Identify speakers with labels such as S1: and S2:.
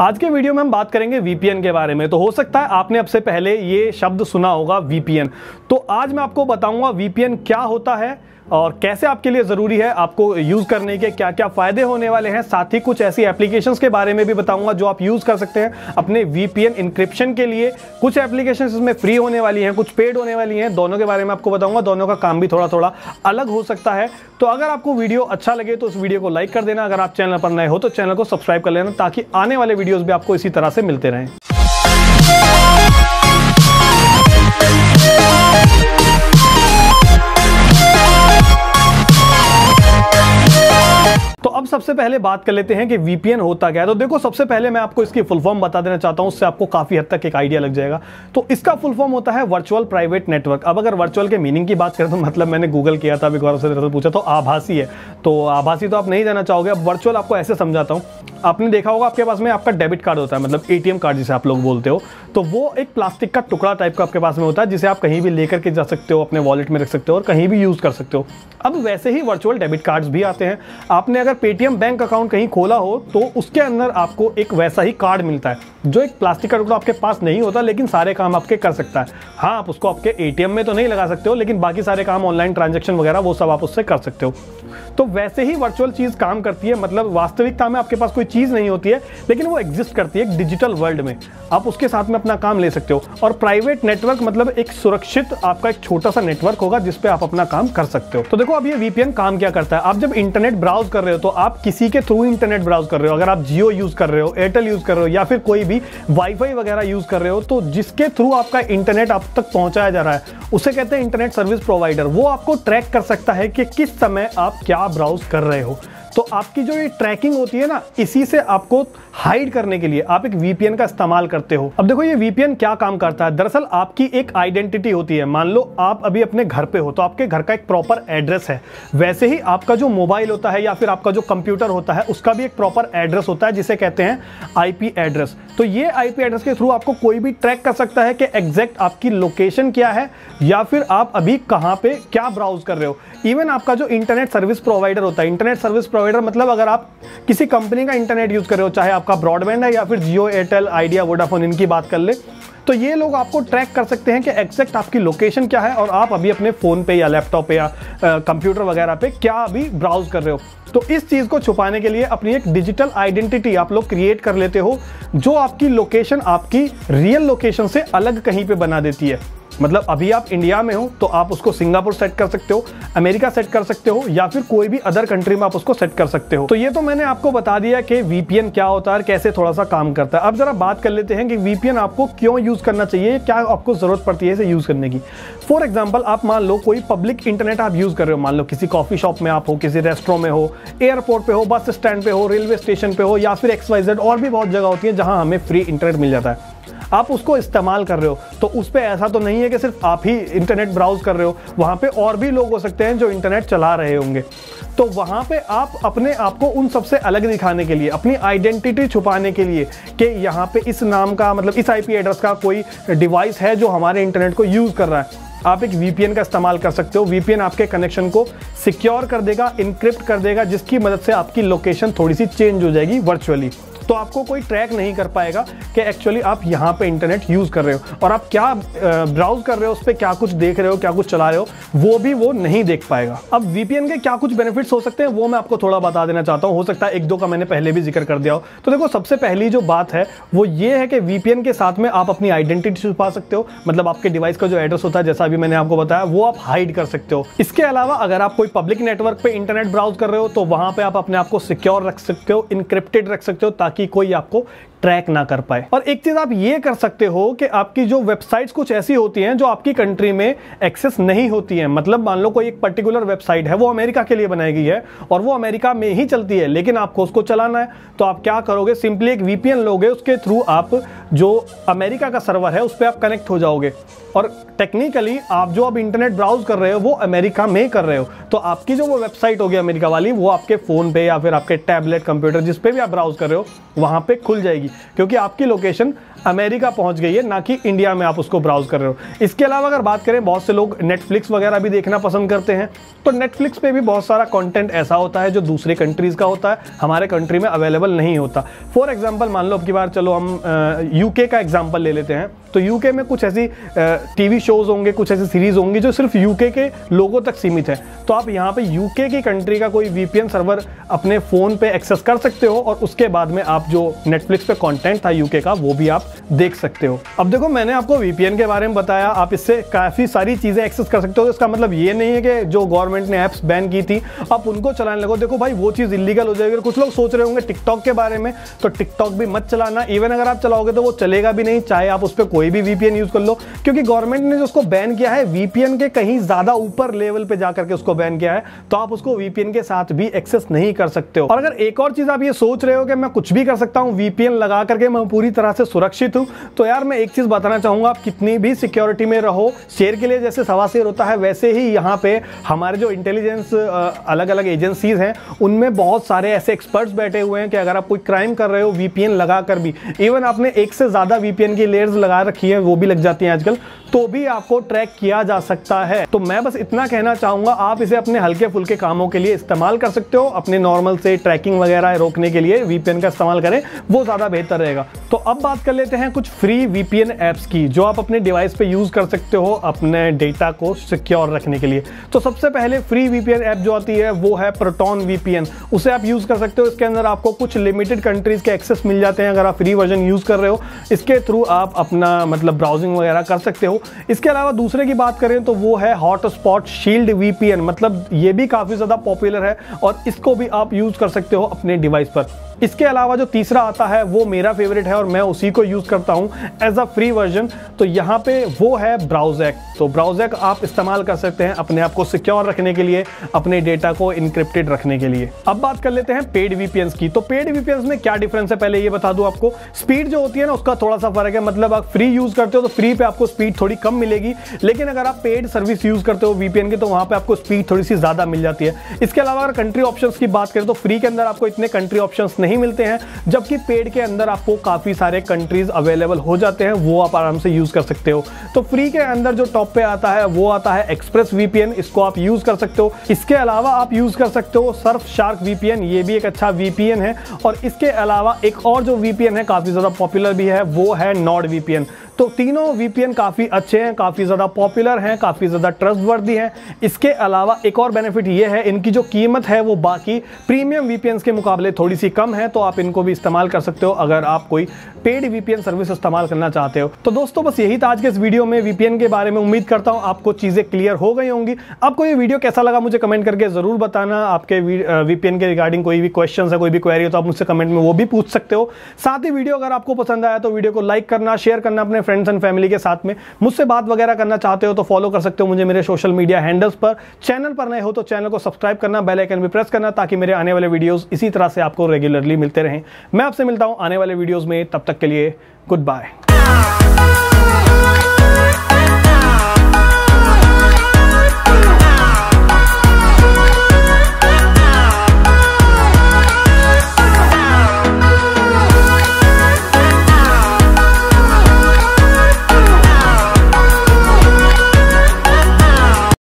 S1: आज के वीडियो में हम बात करेंगे वीपीएन के बारे में। तो हो सकता है आपने अब से पहले ये शब्द सुना होगा वीपीएन तो आज मैं आपको बताऊँगा वीपीएन क्या होता है और कैसे आपके लिए ज़रूरी है आपको यूज़ करने के क्या क्या फ़ायदे होने वाले हैं? साथ ही कुछ ऐसी एप्लीकेशंस के बारे में भी बताऊँगा जो आप यूज़ कर सकते हैं अपने वीपीएन इंक्रिप्शन के लिए। कुछ एप्लीकेशन इसमें फ्री होने वाली हैं, कुछ पेड होने वाली हैं। दोनों के बारे में आपको बताऊँगा, दोनों का काम भी थोड़ा थोड़ा अलग हो सकता है। तो अगर आपको वीडियो अच्छा लगे तो उस वीडियो को लाइक कर देना। अगर आप चैनल पर नए हो तो चैनल को सब्सक्राइब कर लेना ताकि आने वाले वीडियोज़ भी आपको इसी तरह से मिलते रहें। सबसे पहले बात कर लेते हैं कि वीपीएन होता क्या है। तो देखो, सबसे पहले मैं आपको इसकी फुल फॉर्म बता देना चाहता हूँ, उससे आपको काफ़ी हद तक एक आइडिया लग जाएगा। तो इसका फुल फॉर्म होता है वर्चुअल प्राइवेट नेटवर्क अब अगर वर्चुअल के मीनिंग की बात करें तो मतलब मैंने गूगल किया था अभी गौरव से पूछा तो आभासी है। तो आभासी तो आप नहीं जाना चाहोगे। अब वर्चुअल आपको ऐसे समझाता हूँ। आपने देखा होगा आपके पास में आपका डेबिट कार्ड होता है मतलब एटीएम कार्ड जिसे आप लोग बोलते हो। तो वो एक प्लास्टिक का टुकड़ा टाइप का आपके पास में होता है, जिसे आप कहीं भी लेकर के जा सकते हो, अपने वॉलेट में रख सकते हो और कहीं भी यूज़ कर सकते हो। अब वैसे ही वर्चुअल डेबिट कार्ड्स भी आते हैं। आपने अगर पेटीएम बैंक अकाउंट कहीं खोला हो तो उसके अंदर आपको एक वैसा ही कार्ड मिलता है, जो एक प्लास्टिक का टुकड़ा आपके पास नहीं होता, लेकिन सारे काम आपके कर सकता है। हाँ आप उसको आपके एटीएम में तो नहीं लगा सकते हो, लेकिन बाकी सारे काम ऑनलाइन ट्रांजेक्शन वगैरह, वो सब आप उससे कर सकते हो। तो वैसे ही वर्चुअल चीज़ काम करती है मतलब वास्तविकता में आपके पास कोई चीज़ नहीं होती है, लेकिन वो एग्जिस्ट करती है एक डिजिटल वर्ल्ड में। आप उसके साथ में अपना काम ले सकते हो, और प्राइवेट नेटवर्क मतलब एक सुरक्षित आपका एक छोटा सा नेटवर्क होगा जिसपे आप अपना काम कर सकते हो। तो देखो, अब ये वीपीएन काम क्या करता है? आप जब इंटरनेट ब्राउज कर रहे हो तो आप किसी के थ्रू इंटरनेट ब्राउज कर रहे हो, अगर आप जियो यूज़ कर रहे हो, एयरटेल यूज़ कर रहे हो, या फिर कोई भी वाईफाई वगैरह यूज़ कर रहे हो तो जिसके थ्रू आपका इंटरनेट आप तक पहुँचाया जा रहा है, उसे कहते हैं इंटरनेट सर्विस प्रोवाइडर। वो आपको ट्रैक कर सकता है कि किस समय आप क्या ब्राउज कर रहे हो। तो आपकी जो ये ट्रैकिंग होती है ना, इसी से आपको हाइड करने के लिए आप एक वीपीएन का इस्तेमाल करते हो। अब देखो ये वीपीएन क्या काम करता है। दरअसल आपकी एक आइडेंटिटी होती है। मान लो आप अभी अपने घर पे हो तो आपके घर का एक प्रॉपर एड्रेस है। वैसे ही आपका जो मोबाइल होता है या फिर आपका जो कंप्यूटर होता है, उसका भी एक प्रॉपर एड्रेस होता है, जिसे कहते हैं आईपी एड्रेस तो ये आईपी एड्रेस के थ्रू आपको कोई भी ट्रैक कर सकता है कि एग्जैक्ट आपकी लोकेशन क्या है, या फिर आप अभी कहाँ पे क्या ब्राउज कर रहे हो। इवन आपका जो इंटरनेट सर्विस प्रोवाइडर होता है इंटरनेट सर्विस प्रोवाइडर मतलब अगर आप किसी कंपनी का इंटरनेट यूज़ कर रहे हो, चाहे आपका ब्रॉडबैंड है या फिर जियो एयरटेल आइडिया वोडाफोन इनकी बात कर ले तो ये लोग आपको ट्रैक कर सकते हैं कि एग्जैक्ट आपकी लोकेशन क्या है और आप अभी अपने फ़ोन पे या लैपटॉप पे या कंप्यूटर वगैरह पे क्या अभी ब्राउज कर रहे हो। तो इस चीज़ को छुपाने के लिए अपनी एक डिजिटल आइडेंटिटी आप लोग क्रिएट कर लेते हो, जो आपकी लोकेशन आपकी रियल लोकेशन से अलग कहीं पर बना देती है। मतलब अभी आप इंडिया में हो तो आप उसको सिंगापुर सेट कर सकते हो अमेरिका सेट कर सकते हो, या फिर कोई भी अदर कंट्री में आप उसको सेट कर सकते हो। तो ये तो मैंने आपको बता दिया कि वीपीएन क्या होता है और कैसे थोड़ा सा काम करता है। अब जरा बात कर लेते हैं कि वीपीएन आपको क्यों यूज़ करना चाहिए क्या आपको ज़रूरत पड़ती है इसे यूज़ करने की। फॉर एग्ज़ाम्पल आप मान लो कोई पब्लिक इंटरनेट आप यूज़ कर रहे हो, मान लो किसी कॉफ़ी शॉप में आप हो, किसी रेस्टोरेंट में हो एयरपोर्ट पे हो बस स्टैंड पे हो रेलवे स्टेशन पे हो, या फिर एक्सवाइजेड और भी बहुत जगह होती है जहाँ हमें फ्री इंटरनेट मिल जाता है। आप उसको इस्तेमाल कर रहे हो तो उस पर ऐसा तो नहीं है कि सिर्फ़ आप ही इंटरनेट ब्राउज कर रहे हो, वहाँ पे और भी लोग हो सकते हैं जो इंटरनेट चला रहे होंगे। तो वहाँ पे आप अपने आप को उन सबसे अलग दिखाने के लिए, अपनी आइडेंटिटी छुपाने के लिए कि यहाँ पे इस नाम का मतलब इस आईपी एड्रेस का कोई डिवाइस है जो हमारे इंटरनेट को यूज़ कर रहा है। आप एक वीपीएन का इस्तेमाल कर सकते हो। वीपीएन आपके कनेक्शन को सिक्योर कर देगा इनक्रिप्ट कर देगा, जिसकी मदद से आपकी लोकेशन थोड़ी सी चेंज हो जाएगी वर्चुअली तो आपको कोई ट्रैक नहीं कर पाएगा कि एक्चुअली आप यहाँ पे इंटरनेट यूज़ कर रहे हो। और आप क्या ब्राउज कर रहे हो, उस पर क्या कुछ देख रहे हो, क्या कुछ चला रहे हो, वो भी वो नहीं देख पाएगा। अब वीपीएन के क्या कुछ बेनिफिट्स हो सकते हैं, वो मैं आपको थोड़ा बता देना चाहता हूँ। हो सकता है एक दो का मैंने पहले भी ज़िक्र कर दिया हो। तो देखो, सबसे पहली जो बात है, वो ये है कि वीपीएन के साथ में आप अपनी आइडेंटिटी छुपा सकते हो। मतलब आपके डिवाइस का जो एड्रेस होता है, जैसा अभी मैंने आपको बताया, वो आप हाइड कर सकते हो। इसके अलावा अगर आप कोई पब्लिक नेटवर्क पे इंटरनेट ब्राउज कर रहे हो तो वहाँ पे आप अपने आप को सिक्योर रख सकते हो इनक्रिप्टेड रख सकते हो, ताकि कोई आपको ट्रैक ना कर पाए। और एक चीज़ आप ये कर सकते हो कि आपकी जो वेबसाइट्स कुछ ऐसी होती हैं जो आपकी कंट्री में एक्सेस नहीं होती हैं। मतलब मान लो कोई एक पर्टिकुलर वेबसाइट है, वो अमेरिका के लिए बनाई गई है और वो अमेरिका में ही चलती है, लेकिन आपको उसको चलाना है तो आप क्या करोगे? सिंपली एक वीपीएन लोगे, उसके थ्रू आप जो अमेरिका का सर्वर है, उस पर आप कनेक्ट हो जाओगे। और टेक्निकली आप जो अब इंटरनेट ब्राउज कर रहे हो, वो अमेरिका में कर रहे हो। तो आपकी जो वो वेबसाइट होगी अमेरिका वाली, वो आपके फ़ोन पे या फिर आपके टैबलेट कंप्यूटर जिस पे भी आप ब्राउज कर रहे हो, वहाँ पे खुल जाएगी। क्योंकि आपकी लोकेशन अमेरिका पहुँच गई है, ना कि इंडिया में आप उसको ब्राउज कर रहे हो। इसके अलावा अगर बात करें, बहुत से लोग नेटफ्लिक्स वगैरह भी देखना पसंद करते हैं। तो नेटफ्लिक्स पे भी बहुत सारा कंटेंट ऐसा होता है जो दूसरे कंट्रीज़ का होता है, हमारे कंट्री में अवेलेबल नहीं होता। फॉर एग्ज़ाम्पल मान लो, अब की बार चलो हम यूके का एग्ज़ाम्पल ले लेते हैं। तो यूके में कुछ ऐसी टीवी शोज़ होंगे, कुछ ऐसी सीरीज़ होंगी जो सिर्फ़ यूके के लोगों तक सीमित है। तो आप यहाँ पे यूके की कंट्री का कोई वीपीएन सर्वर अपने फ़ोन पे एक्सेस कर सकते हो और उसके बाद में आप जो नेटफ्लिक्स पे कंटेंट था यूके का, वो भी आप देख सकते हो। अब देखो, मैंने आपको वीपीएन के बारे में बताया, आप इससे काफ़ी सारी चीज़ें एक्सेस कर सकते हो। इसका मतलब ये नहीं है कि जो गवर्नमेंट ने ऐप्स बैन की थी, आप उनको चलाने लगो। देखो भाई, वो चीज़ इलीगल हो जाएगी कुछ लोग सोच रहे होंगे टिकटॉक के बारे में तो टिकटॉक भी मत चलाना। इवन अगर आप चलाओगे तो वो चलेगा भी नहीं, चाहे आप उस पर कोई भी वीपीएन यूज़ कर लो, क्योंकि गवर्नमेंट ने जो उसको बैन किया है वीपीएन के कहीं ज़्यादा ऊपर लेवल पे जाकर के उसको बैन किया है तो आप उसको वीपीएन के साथ भी एक्सेस नहीं कर सकते हो। और अगर एक और चीज़ आप ये सोच रहे हो कि मैं कुछ भी कर सकता हूँ वीपीएन लगा करके मैं पूरी तरह से सुरक्षित हूँ तो यार मैं एक चीज़ बताना चाहूँगा, आप कितनी भी सिक्योरिटी में रहो शेर के लिए जैसे सवा शेर होता है, वैसे ही यहाँ पे हमारे जो इंटेलिजेंस अलग अलग एजेंसीज हैं, उनमें बहुत सारे ऐसे एक्सपर्ट्स बैठे हुए हैं कि अगर आप कोई क्राइम कर रहे हो वीपीएन लगा कर भी इवन आपने एक से ज़्यादा वीपीएन की लेयर्स लगा रखी है, वो भी लग जाती हैं आजकल तो भी आपको ट्रैक किया जा सकता है। तो मैं बस इतना कहना चाहूँगा, आप इसे अपने हल्के फुल्के कामों के लिए इस्तेमाल कर सकते हो, अपने नॉर्मल से ट्रैकिंग वगैरह रोकने के लिए वीपीएन का इस्तेमाल करें, वो ज़्यादा बेहतर रहेगा। तो अब बात कर लेते हैं कुछ फ्री वीपीएन एप्स की, जो आप अपने डिवाइस पे यूज़ कर सकते हो अपने डेटा को सिक्योर रखने के लिए। तो सबसे पहले फ्री वीपीएन ऐप जो आती है, वो है प्रोटोन वीपीएन उसे आप यूज़ कर सकते हो, इसके अंदर आपको कुछ लिमिटेड कंट्रीज़ के एक्सेस मिल जाते हैं, अगर आप फ्री वर्जन यूज़ कर रहे हो। इसके थ्रू आप अपना मतलब ब्राउजिंग वगैरह कर सकते हो। इसके अलावा दूसरे की बात करें तो वो है हॉट स्पॉट शील्ड वीपीएन मतलब ये भी काफ़ी ज़्यादा पॉपुलर है और इसको भी आप यूज़ कर सकते हो अपने डिवाइस पर। इसके अलावा जो तीसरा आता है, वो मेरा फेवरेट है और मैं उसी को यूज़ करता हूँ एज अ फ्री वर्जन तो यहाँ पे वो है ब्राउजैक तो ब्राउजैक आप इस्तेमाल कर सकते हैं अपने आप को सिक्योर रखने के लिए, अपने डेटा को इनक्रिप्टेड रखने के लिए। अब बात कर लेते हैं पेड वीपीएन की। तो पेड वीपीएन में क्या डिफरेंस है? पहले ये बता दूँ आपको। स्पीड जो होती है ना, उसका थोड़ा सा फ़र्क है। मतलब आप फ्री यूज़ करते हो तो फ्री पे आपको स्पीड थोड़ी कम मिलेगी। लेकिन अगर आप पेड सर्विस यूज़ करते हो वीपीएन की तो वहाँ पर आपको स्पीड थोड़ी सी ज़्यादा मिल जाती है। इसके अलावा अगर कंट्री ऑप्शन की बात करें तो फ्री के अंदर आपको इतने कंट्री ऑप्शन नहीं मिलते हैं, जबकि पेड के अंदर आपको काफ़ी सारे कंट्रीज़ अवेलेबल हो जाते हैं, वो आप आराम से यूज़ कर सकते हो। तो फ्री के अंदर जो टॉप पे आता है, वो आता है एक्सप्रेस वीपीएन इसको आप यूज़ कर सकते हो। इसके अलावा आप यूज़ कर सकते हो सर्फ शार्क वीपीएन ये भी एक अच्छा वीपीएन है। और इसके अलावा एक और जो वीपीएन है, काफ़ी ज़्यादा पॉपुलर भी है, वो है नॉड वीपीएन तो तीनों वीपीएन काफ़ी अच्छे हैं, काफ़ी ज़्यादा पॉपुलर हैं, काफ़ी ज़्यादा ट्रस्टवर्दी हैं। इसके अलावा एक और बेनिफिट ये है, इनकी जो कीमत है वो बाकी प्रीमियम वीपीएन के मुकाबले थोड़ी सी कम है तो आप इनको भी इस्तेमाल कर सकते हो। अगर आप कोई पेड वीपीएन सर्विस इस्तेमाल करना चाहते हो। तो दोस्तों, बस यही था आज के इस वीडियो में वीपीएन के बारे में। उम्मीद करता हूँ आपको चीज़ें क्लियर हो गई होंगी। आपको ये वीडियो कैसा लगा मुझे कमेंट करके ज़रूर बताना। आपके वीपीएन के रिगार्डिंग कोई भी क्वेश्चन है, कोई भी क्वेरी हो तो आप मुझसे कमेंट में वो भी पूछ सकते हो। साथ ही वीडियो अगर आपको पसंद आया तो वीडियो को लाइक करना शेयर करना अपने फ्रेंड्स एंड फैमिली के साथ में। मुझसे बात वगैरह करना चाहते हो तो फॉलो कर सकते हो मुझे मेरे सोशल मीडिया हैंडल्स पर। चैनल पर नए हो तो चैनल को सब्सक्राइब करना बेल आइकन भी प्रेस करना, ताकि मेरे आने वाले वीडियोस इसी तरह से आपको रेगुलरली मिलते रहें। मैं आपसे मिलता हूँ आने वाले वीडियोस में, तब तक के लिए गुड बाय